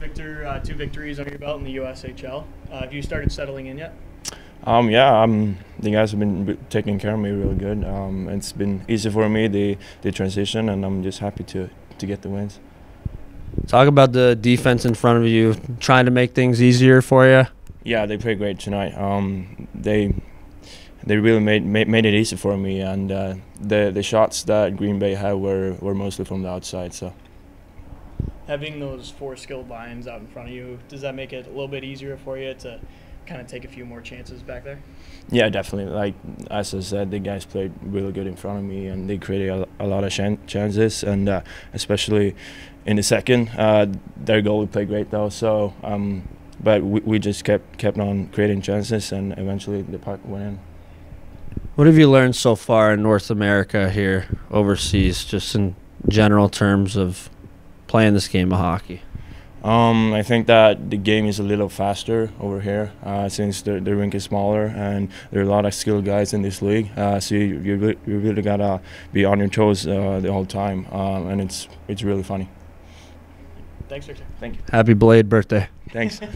Victor, uh, two victories under your belt in the USHL. Uh, have you started settling in yet? Um, yeah, um, the guys have been b- taking care of me really good. Um, it's been easy for me the the transition, and I'm just happy to to get the wins. Talk about the defense in front of you, trying to make things easier for you. Yeah, they played great tonight. Um, they they really made, made made it easy for me, and uh, the the shots that Green Bay had were were mostly from the outside. So Having those four skilled lines out in front of you, does that make it a little bit easier for you to kind of take a few more chances back there? yeah, definitely. Like as I said, the guys played really good in front of me, and they created a, a lot of chan- chances, and uh, especially in the second, uh, their goalie played great though. So. Um, but we, we just kept kept on creating chances, and eventually the puck went in. What have you learned so far in North America here, overseas, just in general terms of playing this game of hockey? Um, I think that the game is a little faster over here uh, since the, the rink is smaller and there are a lot of skilled guys in this league. Uh, so you, you, really, you really gotta be on your toes uh, the whole time, um, and it's it's really funny. Thanks, Victor. Thank you. Happy Blade birthday. Thanks.